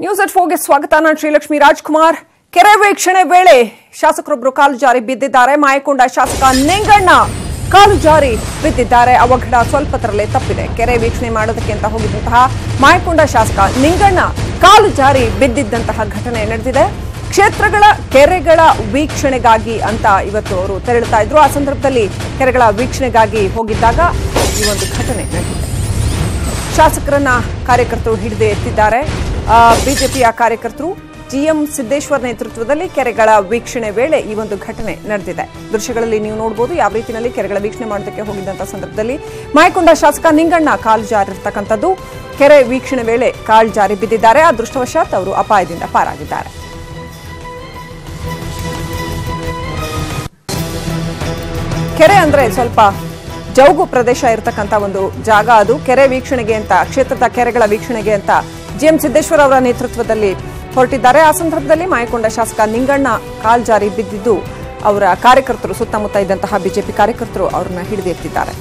News at ಫೋರ್ಗೆ ಸ್ವಾಗತ. ನಾನು ಶ್ರೀಲಕ್ಷ್ಮಿ ರಾಜ್ಕುಮಾರ್. ಕೆರೆ ವೀಕ್ಷಣೆ ವೇಳೆ ಶಾಸಕರೊಬ್ಬರು ಕಾಲು ಜಾರಿ ಬಿದ್ದಿದ್ದಾರೆ. ಮಾಯಕೊಂಡ ಶಾಸಕ ನಿಂಗಣ್ಣ ಕಾಲು ಜಾರಿ ಬಿದ್ದಿದ್ದಾರೆ. ಅವಘಡ ಸ್ವಲ್ಪ ಸ್ವಲ್ಪದರಲ್ಲೇ ತಪ್ಪಿದೆ. ಕೆರೆ ವೀಕ್ಷಣೆ ಮಾಡೋದಕ್ಕೆ ಅಂತ ಹೋಗಿದ್ದಂತಹ ಮಾಯಕೊಂಡ ಶಾಸಕ ನಿಂಗಣ್ಣ ಕಾಲು ಜಾರಿ ಬಿದ್ದಿದ್ದಂತಹ ಘಟನೆ ನಡೆದಿದೆ. ಕ್ಷೇತ್ರಗಳ ಕೆರೆಗಳ ವೀಕ್ಷಣೆಗಾಗಿ ಅಂತ ಇವತ್ತು ಅವರು ತೆರಳುತ್ತಾ ಇದ್ರು. ಆ ಸಂದರ್ಭದಲ್ಲಿ ಕೆರೆಗಳ ವೀಕ್ಷಣೆಗಾಗಿ ಹೋಗಿದ್ದಾಗ ಈ ಒಂದು ಘಟನೆ ನಡೆದಿದೆ. ಶಾಸಕರನ್ನ ಕಾರ್ಯಕರ್ತರು ಹಿಡಿದು ಎತ್ತಿದ್ದಾರೆ. ಬಿಜೆಪಿಯ ಕಾರ್ಯಕರ್ತರು ಜಿಎಂ ಸಿದ್ದೇಶ್ವರ್ ನೇತೃತ್ವದಲ್ಲಿ ಕೆರೆಗಳ ವೀಕ್ಷಣೆ ವೇಳೆ ಈ ಒಂದು ಘಟನೆ ನಡೆದಿದೆ. ದೃಶ್ಯಗಳಲ್ಲಿ ನೀವು ನೋಡಬಹುದು ಯಾವ ರೀತಿಯಲ್ಲಿ ಕೆರೆಗಳ ವೀಕ್ಷಣೆ ಮಾಡೋದಕ್ಕೆ ಹೋಗಿದ್ದಂಥ ಸಂದರ್ಭದಲ್ಲಿ ಮಾಯಕೊಂಡ ಶಾಸಕ ನಿಂಗಣ್ಣ ಕಾಲು ಜಾರಿರ್ತಕ್ಕಂಥದ್ದು ಕೆರೆ ವೀಕ್ಷಣೆ ವೇಳೆ ಕಾಲು ಜಾರಿ ಬಿದ್ದಿದ್ದಾರೆ. ಅದೃಷ್ಟವಶಾತ್ ಅವರು ಅಪಾಯದಿಂದ ಪಾರಾಗಿದ್ದಾರೆ. ಕೆರೆ ಅಂದ್ರೆ ಸ್ವಲ್ಪ ಜೌಗು ಪ್ರದೇಶ ಇರತಕ್ಕಂಥ ಒಂದು ಜಾಗ ಅದು. ಕೆರೆ ವೀಕ್ಷಣೆಗೆ ಅಂತ, ಕ್ಷೇತ್ರದ ಕೆರೆಗಳ ವೀಕ್ಷಣೆಗೆ ಅಂತ ಜಿಎಂ ಸಿದ್ದೇಶ್ವರ್ ಅವರ ನೇತೃತ್ವದಲ್ಲಿ ಹೊರಟಿದ್ದಾರೆ. ಆ ಸಂದರ್ಭದಲ್ಲಿ ಮಾಯಕೊಂಡ ಶಾಸಕ ನಿಂಗಣ್ಣ ಕಾಲ್ ಜಾರಿ ಬಿದ್ದಿದ್ದು, ಅವರ ಕಾರ್ಯಕರ್ತರು ಸುತ್ತಮುತ್ತ ಇದ್ದಂತಹ ಬಿಜೆಪಿ ಕಾರ್ಯಕರ್ತರು ಅವರನ್ನ ಹಿಡಿದೆತ್ತಿದ್ದಾರೆ